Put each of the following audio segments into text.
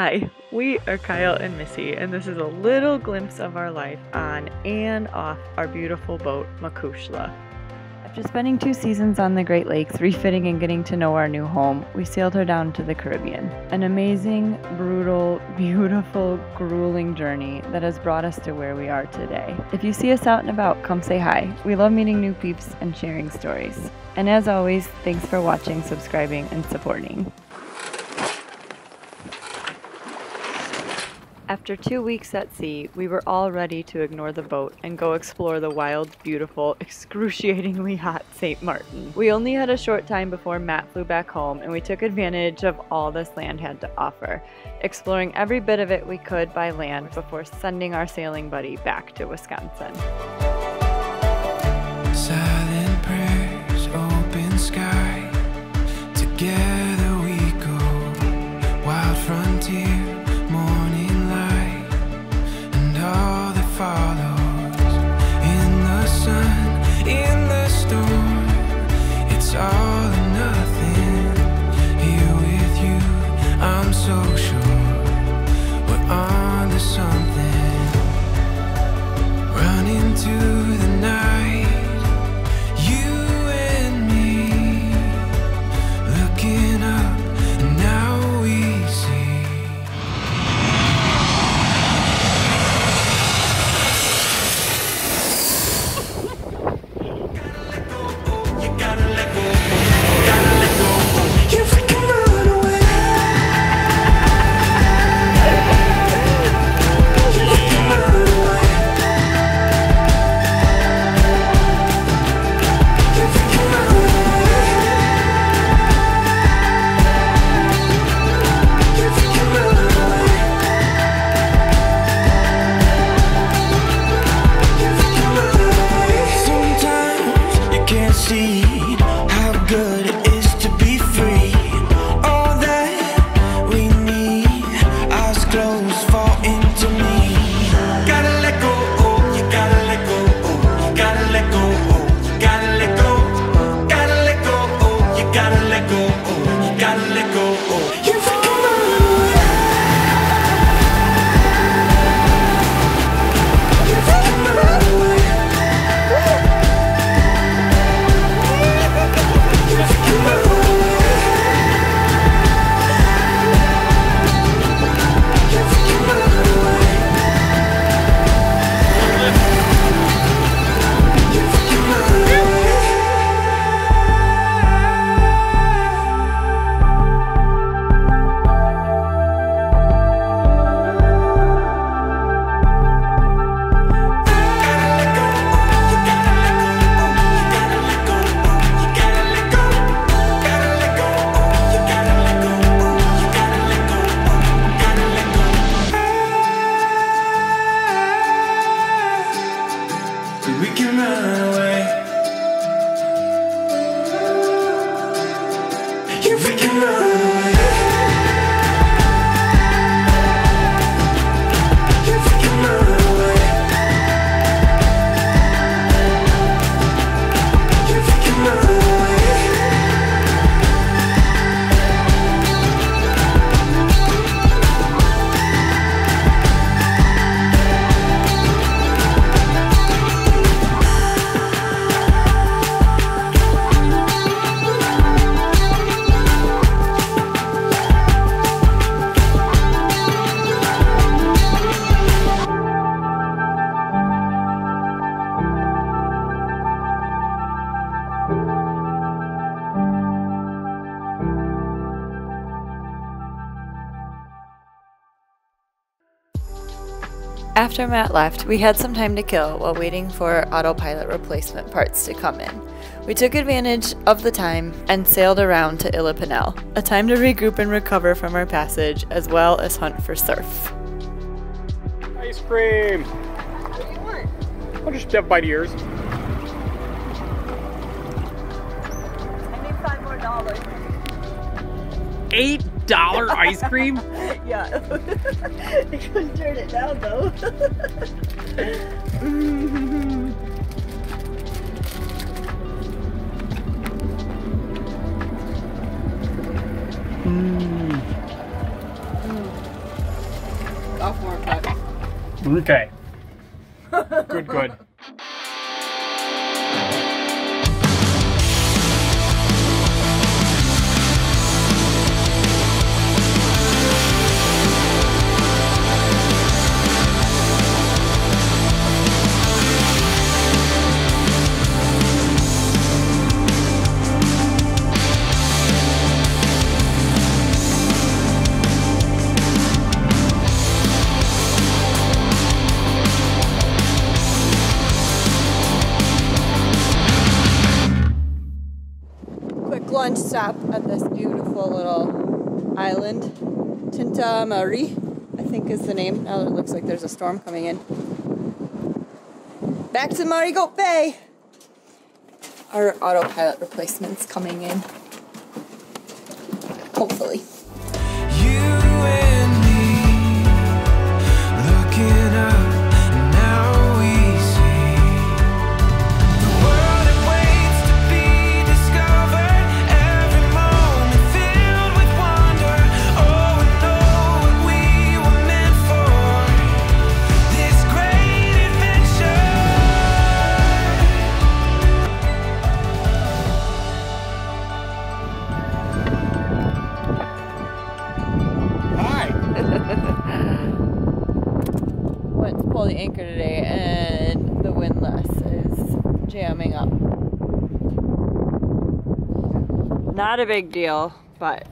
Hi, we are Kyle and Missy, and this is a little glimpse of our life on and off our beautiful boat, Macushla. After spending two seasons on the Great Lakes, refitting and getting to know our new home, we sailed her down to the Caribbean. An amazing, brutal, beautiful, grueling journey that has brought us to where we are today. If you see us out and about, come say hi. We love meeting new peeps and sharing stories. And as always, thanks for watching, subscribing, and supporting. After two weeks at sea, we were all ready to ignore the boat and go explore the wild, beautiful, excruciatingly hot St. Martin. We only had a short time before Matt flew back home, and we took advantage of all this land had to offer, exploring every bit of it we could by land before sending our sailing buddy back to Wisconsin. In the storm, it's all After Matt left, we had some time to kill while waiting for autopilot replacement parts to come in. We took advantage of the time and sailed around to Ile Pinel, a time to regroup and recover from our passage as well as hunt for surf. Ice cream. What do you want? I'll just have a bite of yours. I need five more dollars. Eight dollar ice cream? Yeah. they couldn't turn it down though. mm mm. Off more. Okay. Good, good. Stop at this beautiful little island. Tintamarre, I think is the name. Now it looks like there's a storm coming in. Back to Marigot Bay. Our autopilot replacement's coming in. Hopefully. Anchor today and the windlass is jamming up. Not a big deal, but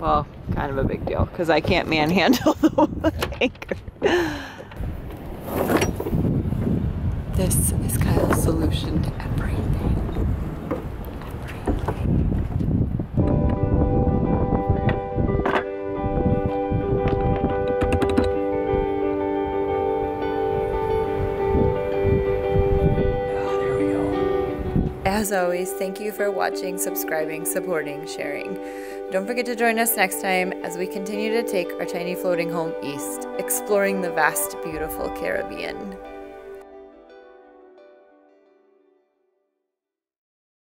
well, kind of a big deal because I can't manhandle the anchor. This is Kyle's solution to everything. As always, thank you for watching, subscribing, supporting, sharing. Don't forget to join us next time as we continue to take our tiny floating home east, exploring the vast, beautiful Caribbean.